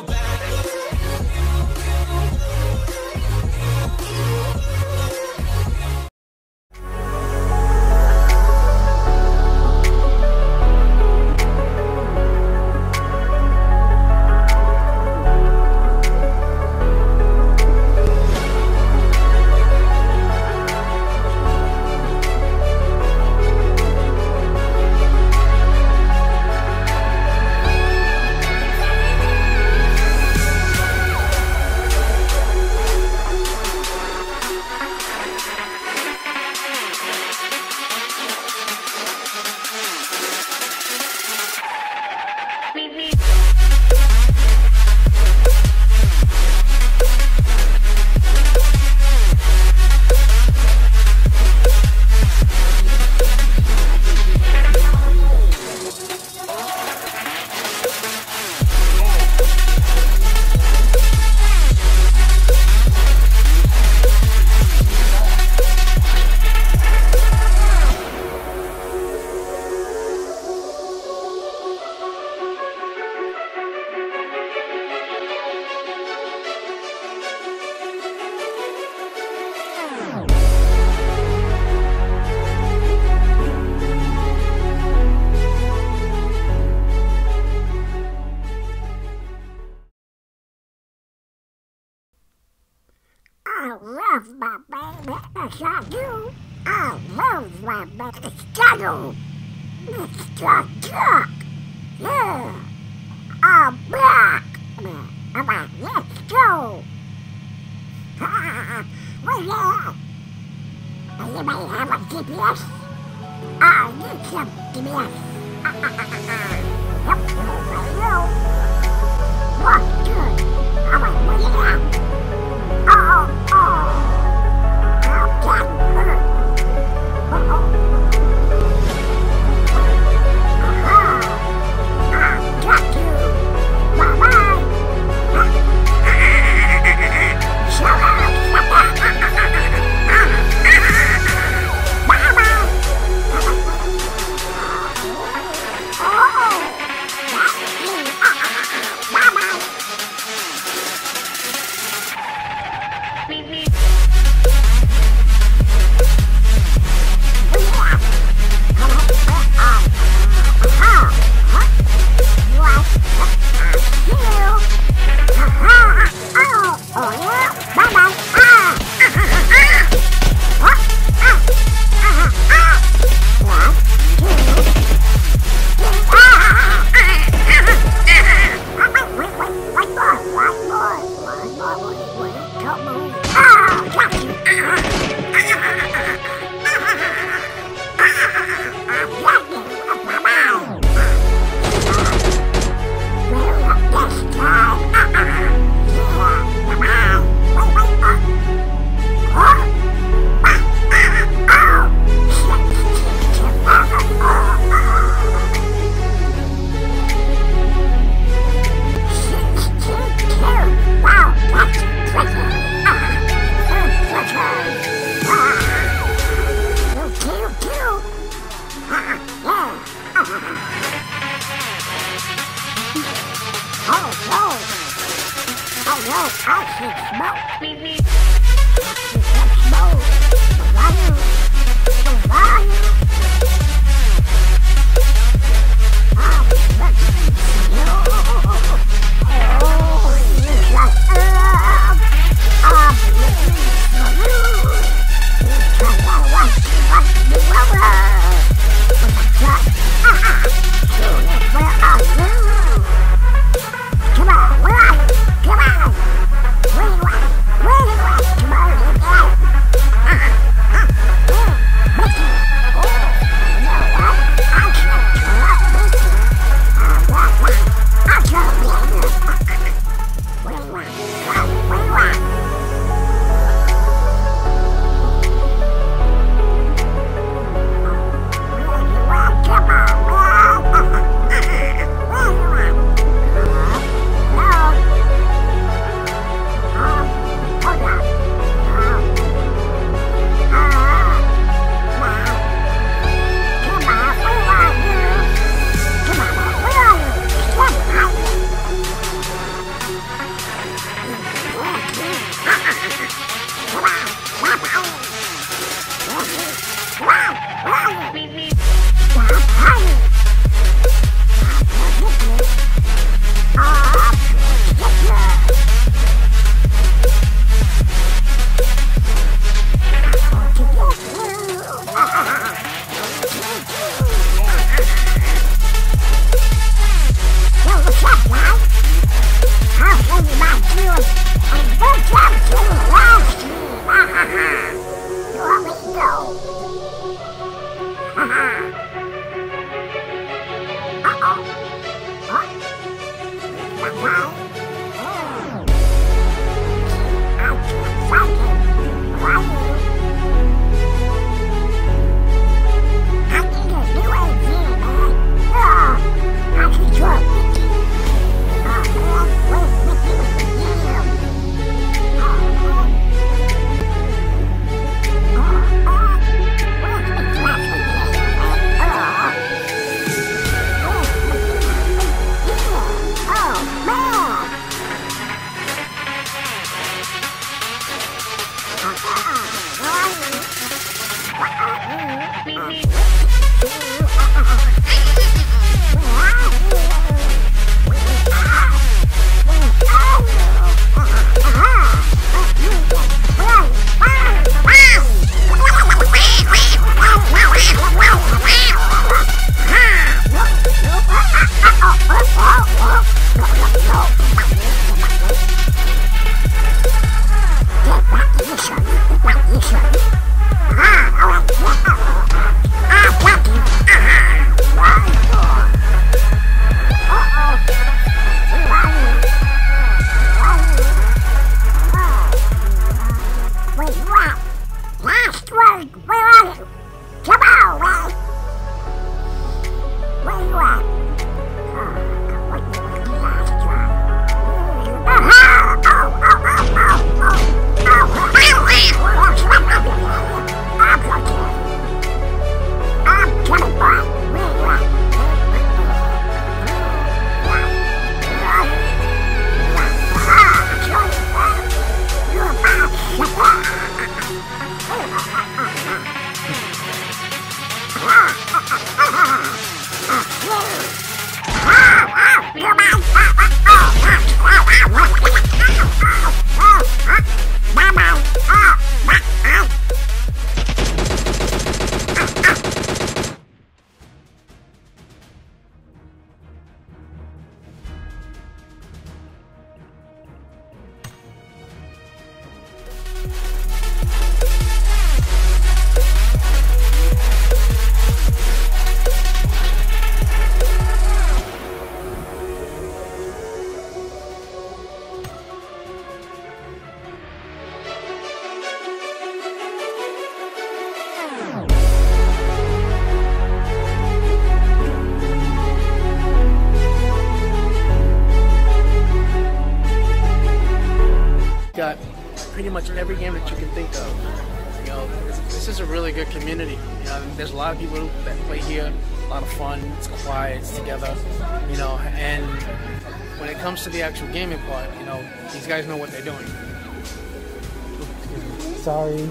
back. I love my baby as I do. I love my baby Scuttle. Mr. Duck. Yeah. I'm back. I'm like, let's go. What's that? Anybody have a GPS? I ah, need some GPS. there you go. What's good? I'm like, what is that? Oh, oh. Much every game that you can think of. You know, this is a really good community. You know, there's a lot of people that play here, a lot of fun. It's quiet, it's together. You know, and when it comes to the actual gaming part, you know, these guys know what they're doing. Sorry.